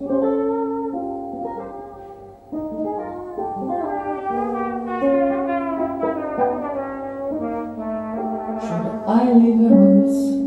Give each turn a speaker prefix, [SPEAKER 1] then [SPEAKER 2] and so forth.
[SPEAKER 1] I leave the rooms.